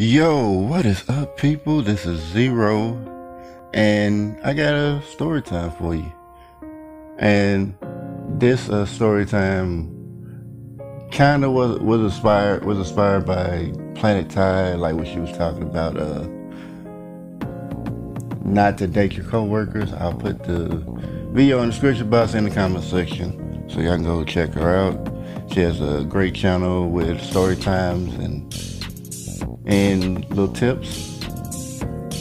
Yo, what is up, people? This is Zero, and I got a story time for you. And this uh, story time kind of was was inspired was inspired by Planet Tyy, like what she was talking about. Uh, not to date your coworkers. I'll put the video in the description box in the comment section, so y'all can go check her out. She has a great channel with story times and and little tips.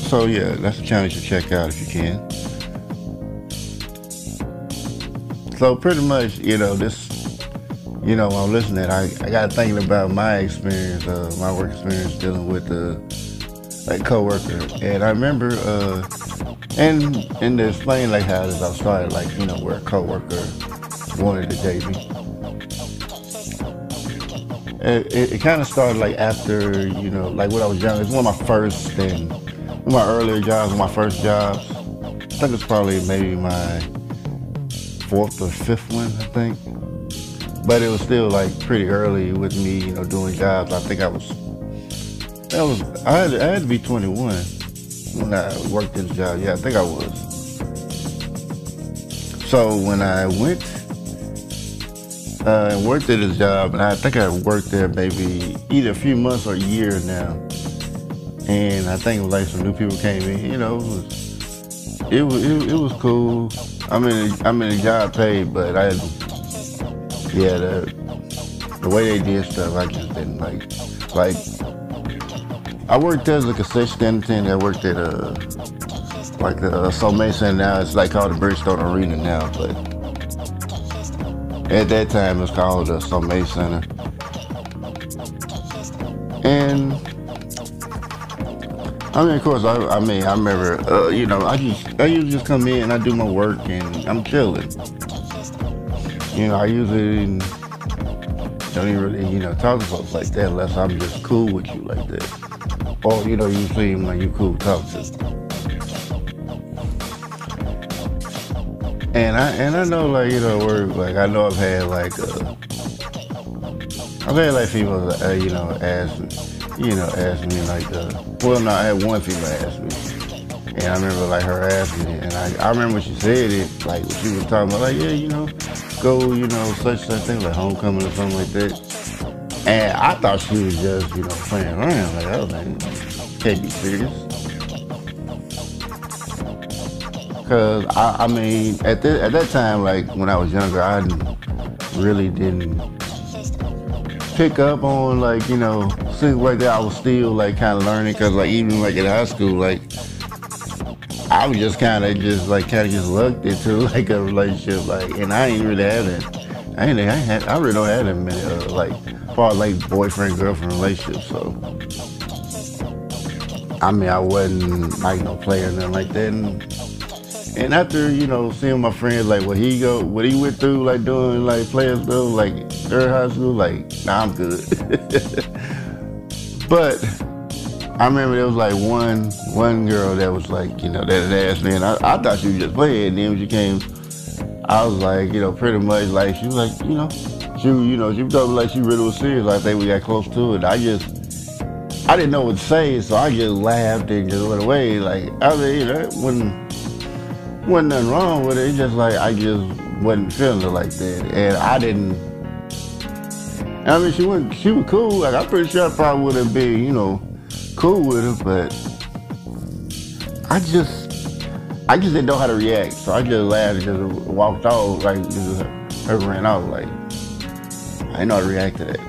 So yeah, that's a channel you should check out if you can. So pretty much, you know, this, you know, I'm listening, I, I got thinking about my experience, uh, my work experience dealing with the like coworker, and I remember, uh, and and to explain like how this I started, like you know, where a coworker wanted to date me it, it, it kind of started like after you know like when I was young. It's one of my first and one of my earlier jobs, my first jobs. I think it's probably maybe my fourth or fifth one, I think. But it was still like pretty early with me, you know, doing jobs. I think I was, I was, I had, I had to be 21 when I worked this job. Yeah, I think I was. So when I went uh, and worked at his job, and I think I worked there maybe either a few months or a year now. And I think it was like some new people came in. You know, it was it was it, it was cool. I mean, I mean, the job paid, but I, yeah, the the way they did stuff, I just didn't like. Like, I worked as a concession attendant. I worked at a like the Soul Mason now. It's like called the Bridgestone Arena now, but at that time, it's called the Sommet Center. And I mean, of course, I, I mean, I remember, uh, you know, I just, I usually just come in, and I do my work, and I'm chilling. You know, I usually don't even really, you know, talk to folks like that unless I'm just cool with you like that. Or, you know, you seem like you cool talk to. And I and I know like you know work like I know I've had like uh, I've had like people uh, you know ask me you know ask me like uh, well no I had one female ask me. And I remember like her asking me and I, I remember she said it like she was talking about like yeah you know go you know such such thing like homecoming or something like that. And I thought she was just you know playing around like I was like can't be serious Cause I, I mean, at at that time, like when I was younger, I really didn't pick up on like you know things like that. I was still like kind of learning, cause like even like in high school, like I was just kind of just like kind of just looked into like a relationship, like, and I ain't really had it. I ain't, I ain't had, I really don't have that many uh, like far like boyfriend girlfriend relationships. So I mean, I wasn't like no player or nothing like that. And, and after, you know, seeing my friends, like what he go, what he went through, like doing like players bill, like third high school, like, nah, I'm good. but I remember there was like one one girl that was like, you know, that, asked me, and I, I thought she was just playing. And then when she came, I was like, you know, pretty much like she was like, you know, she, you know, she told me like she really was serious. Like, I think we got close to it. I just, I didn't know what to say, so I just laughed and just went away. Like, I mean, you know, when wasn't nothing wrong with it. It's just like I just wasn't feeling it like that, and I didn't. I mean, she went. She was cool. Like I'm pretty sure I probably would have been, you know, cool with her, but I just, I just didn't know how to react. So I just laughed and just walked off, like just her ran out. Like I didn't know how to react to that.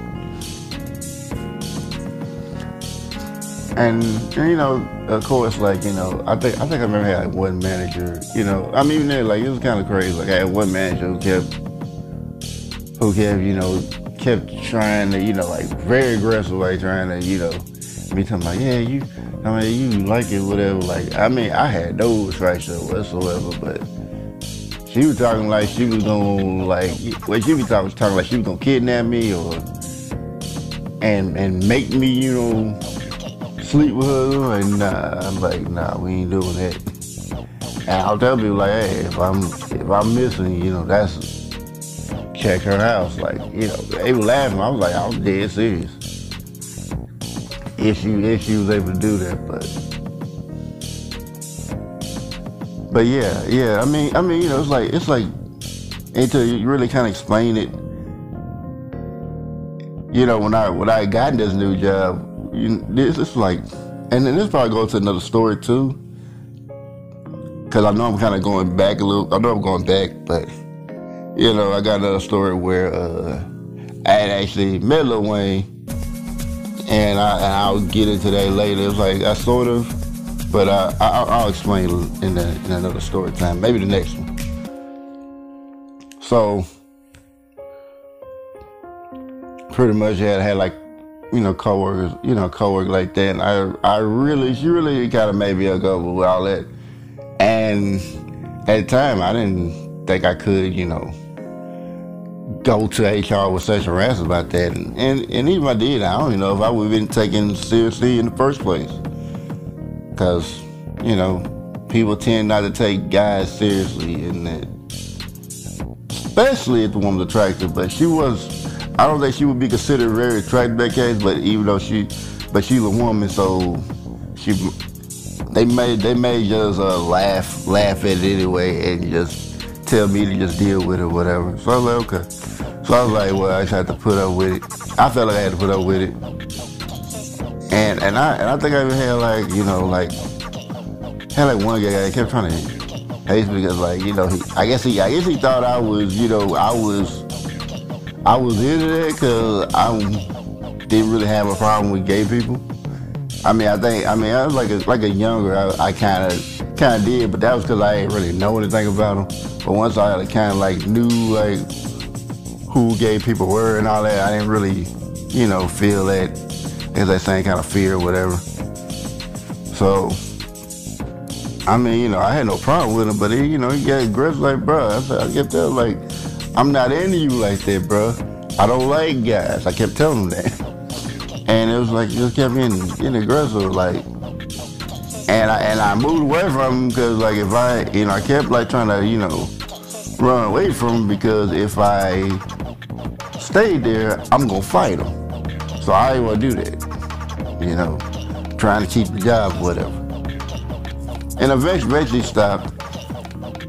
And you know, of course, like you know, I think I think I remember had like one manager. You know, I mean, like it was kind of crazy. Like I had one manager who kept, who kept, you know, kept trying to, you know, like very aggressive, like trying to, you know, me talking like, yeah, you, I mean, you like it, whatever. Like, I mean, I had no attraction whatsoever, but she was talking like she was gonna like, well, she was talking, talking like she was gonna kidnap me or and and make me, you know sleep with her, and nah, I'm like, nah, we ain't doing that. And I'll tell people like, hey, if I'm if I'm missing, you know, that's check her house. Like, you know, they were laughing. I was like, I was dead serious. if she if she was able to do that, but but yeah, yeah. I mean, I mean, you know, it's like it's like until you really kind of explain it. You know, when I when I got this new job, you, this is like, and then this probably goes to another story too, because I know I'm kind of going back a little. I know I'm going back, but you know, I got another story where uh, I had actually met Lil Wayne, and, I, and I'll get into that later. It's like I sort of but uh, I, will explain in, the, in another story time, maybe the next one. So, pretty much had had like, you know, coworkers, you know, coworkers like that. And I, I really, she really kind of made me go with all that. And at the time, I didn't think I could, you know, go to HR with such a harassment about that. And, and, and even if I did, I don't even know if I would have been taken seriously in the first place because you know people tend not to take guys seriously in that especially if the woman's attractive but she was i don't think she would be considered very attractive that case but even though she but she's a woman so she they made they made just uh, laugh laugh at it anyway and just tell me to just deal with it or whatever. So i was like okay. So i was like well i just had to put up with it. I felt like i had to put up with it. And and I and I think I even had like you know like had like one guy that kept trying to hate me because like you know he I guess he I guess he thought I was you know I was I was into that because I didn't really have a problem with gay people. I mean I think I mean I was like a, like a younger I kind of kind of did but that was because I didn't really know anything about them. But once I kind of like knew like who gay people were and all that I didn't really you know feel that is that same kind of fear or whatever. So, I mean, you know, I had no problem with him, but he, you know, he got aggressive like, bro. I, I kept telling like, I'm not into you like that, bro. I don't like guys. I kept telling him that. And it was like, just kept getting, getting aggressive, like, and I, and I moved away from him because like if I, you know, I kept like trying to, you know, run away from him because if I stayed there, I'm gonna fight him. So I didn't want to do that. You know, trying to keep the job, whatever. And eventually, eventually stopped.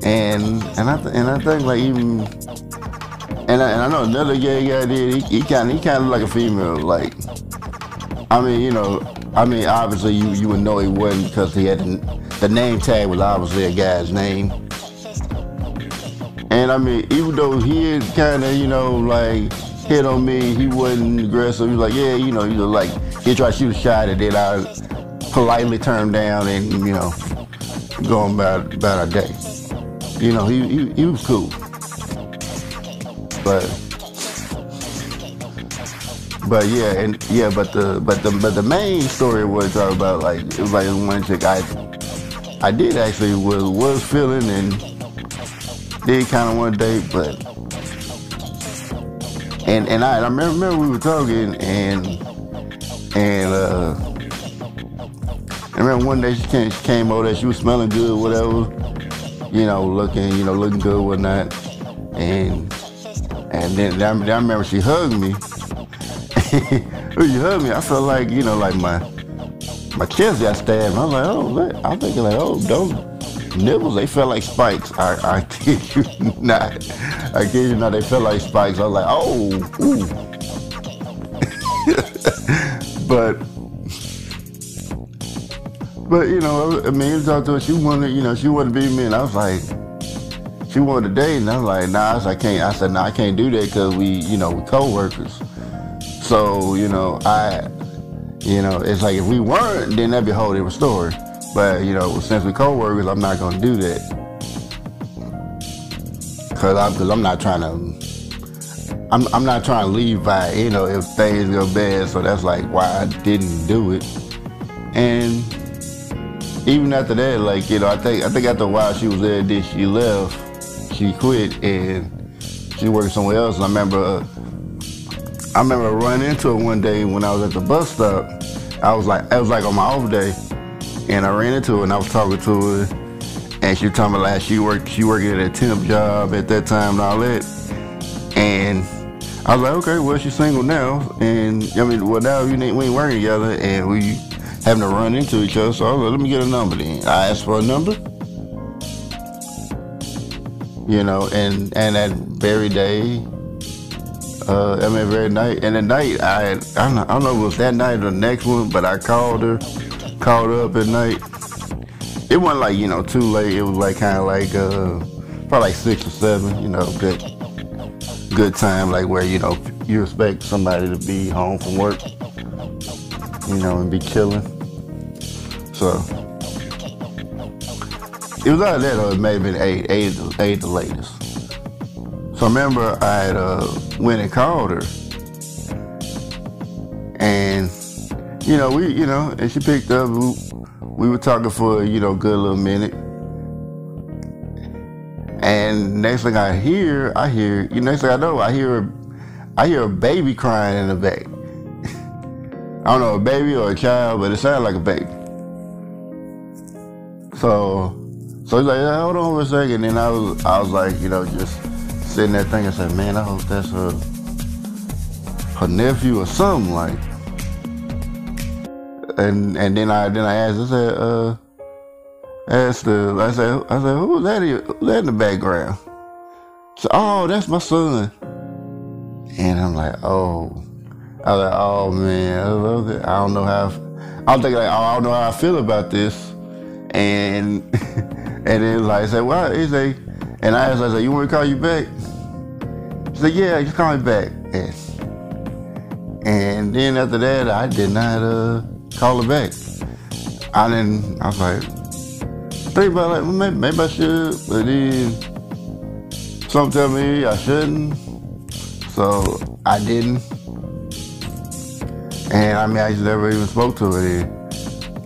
And and I th- and I think like even and I, and I know another gay guy did. He kind he kind of like a female. Like I mean, you know, I mean, obviously you you would know he wasn't because he had the name tag was obviously a guy's name. And I mean, even though he kind of, you know, like hit on me. He wasn't aggressive. He was like, yeah, you know, he was like, he tried to shoot a shot and then I politely turned down and, you know, going about, about our day. You know, he, he, he was cool. But, but yeah, and yeah, but the, but the, but the main story was talk about like, it was like one chick I, I did actually was, was feeling and did kind of want to date, but and and I, I remember, we were talking and and uh, I remember one day she came, she came over there. She was smelling good, whatever, you know, looking, you know, looking good, whatnot. And and then I, I remember she hugged me. you hugged me, I felt like you know, like my my chest got stabbed. I was like, oh, I'm thinking like, oh, don't nipples, they felt like spikes. I, I kid you not. I kid you not, they felt like spikes. I was like, oh, ooh. but, but you know, I mean, talked to. She wanted, you know, she wanted to be me, and I was like, she wanted to date, and I was like, nah, I, said, I can't. I said, nah, I can't do that because we, you know, we co-workers. So, you know, I, you know, it's like if we weren't, then that'd be a whole different story. But you know, since we co-workers, I'm not gonna do that because I'm because I'm not trying to. I'm I'm not trying to leave by you know if things go bad. So that's like why I didn't do it. And even after that, like you know, I think I think after a while she was there. Then she left. She quit and she worked somewhere else. And I remember. Uh, I remember running into her one day when I was at the bus stop. I was like, I was like on my off day, and I ran into her and I was talking to her and she was telling me like she worked she worked at a temp job at that time and all that. And I was like, okay, well, she's single now, and I mean, well, now we ain't, we ain't working together, and we having to run into each other. So I was like, let me get a number. Then I asked for a number, you know, and and that very day, uh, I mean, very night, and the night I I don't, know, I don't know if it was that night or the next one, but I called her, called her up at night. It wasn't like you know too late. It was like kind of like uh, probably like six or seven, you know, good good time, like where you know you expect somebody to be home from work, you know, and be killing. So it was either that or it may have been eight, eight, eight the latest. So I remember I had uh, went and called her, and you know we, you know, and she picked up. We, we were talking for you know a good little minute. And next thing I hear, I hear, you know, next thing I know, I hear, I hear a baby crying in the back. I don't know, a baby or a child, but it sounded like a baby. So, so he's like, hold on for a second. And I was, I was like, you know, just sitting there thinking, I said, man, I hope that's her, her nephew or something like. And and then I then I asked, I said, uh, asked the, I said, I said, who's that? Who's that in the background? So, oh, that's my son. And I'm like, oh, I was like, oh man, I love it. I don't know how. I'm thinking like, oh, I don't know how I feel about this. And and then like I said, well, he say, and I asked, I said, you want me to call you back? She said, yeah, just call me back. And, and then after that, I did not uh, call her back. I didn't. I was like, think about it. Like, maybe, maybe I should, but then some tell me I shouldn't. So I didn't. And I mean, I just never even spoke to her then.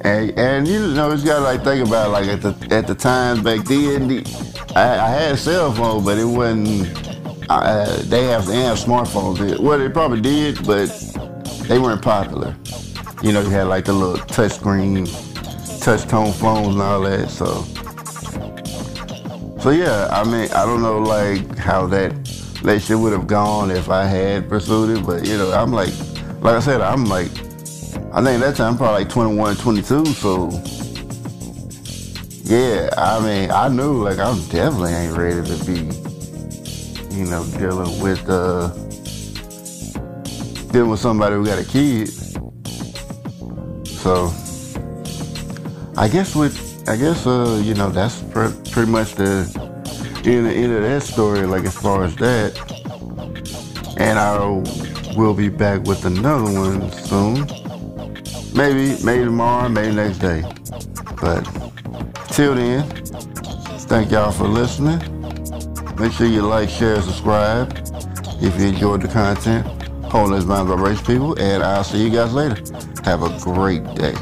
And, and you know, you gotta like think about it, like at the at the time back then, the, I, I, had a cell phone, but it wasn't. Uh, they have they have smartphones. Well, they probably did, but they weren't popular. You know, you had like the little touch screen, touch tone phones and all that. So, so yeah, I mean, I don't know like how that relationship would have gone if I had pursued it, but you know, I'm like, like I said, I'm like I think that time I'm probably like 21, 22. So yeah, I mean, I knew like I definitely ain't ready to be, you know, dealing with uh dealing with somebody who got a kid. So I guess with I guess uh you know that's pre- pretty much the end, end of that story. Like as far as that, and I will be back with another one soon. Maybe, maybe tomorrow, maybe next day. But till then, thank y'all for listening. Make sure you like, share, subscribe if you enjoyed the content. Homeless Minds by People, and I'll see you guys later. Have a great day.